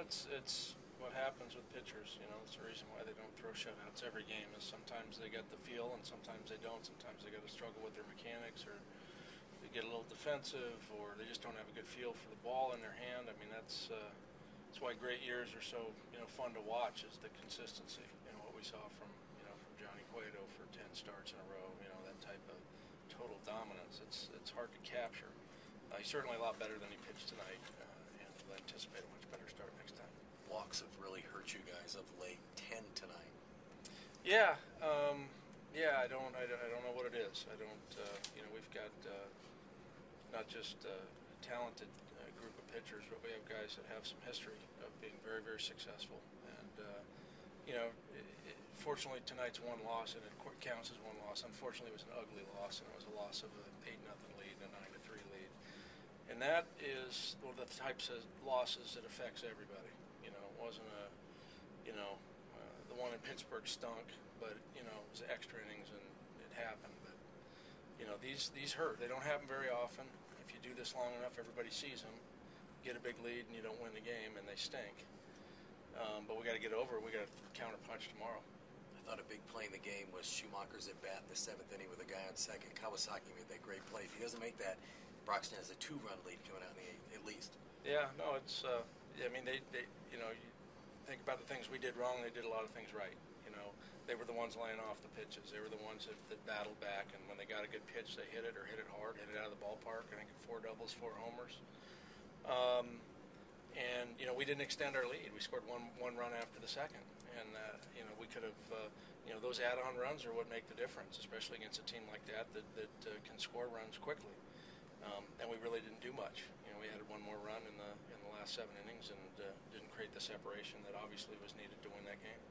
it's it's what happens with pitchers. You know, it's the reason why they don't throw shutouts every game. Is sometimes they get the feel and sometimes they don't. Sometimes they got to struggle with their mechanics or they get a little defensive or they just don't have a good feel for the ball in their hand. I mean, that's uh, that's why great years are so you know fun to watch. Is the consistency. You know what we saw from you know from Johnny Cueto for ten starts in a row. You know that type of total dominance. It's it's hard to capture. Uh, he's certainly a lot better than he pitched tonight, uh, we'll anticipate a much better start next time. Walks have really hurt you guys of late. Ten tonight. Yeah, um, yeah. I don't, I don't, I don't know what it is. I don't. Uh, you know, we've got uh, not just uh, a talented uh, group of pitchers, but we have guys that have some history of being very, very successful. And uh, you know, it, it, fortunately tonight's one loss, and it counts as one loss. Unfortunately, it was an ugly loss, and it was a loss of an eight nothing lead and a nine to three. And that is one of the types of losses that affects everybody. You know, it wasn't a, you know, uh, the one in Pittsburgh stunk, but you know it was extra innings and it happened. But you know these these hurt. They don't happen very often. If you do this long enough, everybody sees them. Get a big lead and you don't win the game, and they stink. Um, but we got to get over. it. We got to counter punch tomorrow. I thought a big play in the game was Schumaker's at bat in the seventh inning with a guy on second. Kawasaki made that great play. If he doesn't make that, Broxton has a two-run lead coming out in the eighth, at least. Yeah, no, it's. Uh, I mean, they, they, you know, you think about the things we did wrong. They did a lot of things right. You know, they were the ones laying off the pitches. They were the ones that, that battled back, and when they got a good pitch, they hit it or hit it hard, hit it out of the ballpark. I think four doubles, four homers. Um, and you know, we didn't extend our lead. We scored one one run after the second, and uh, you know, we could have. Uh, you know, those add-on runs are what make the difference, especially against a team like that that that uh, can score runs quickly. Um, and we really didn't do much. You know, we had one more run in the in the last seven innings and uh, didn't create the separation that obviously was needed to win that game.